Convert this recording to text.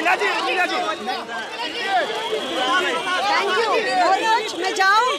Meena ji Meena ji thank you Manoj मैं जाऊँ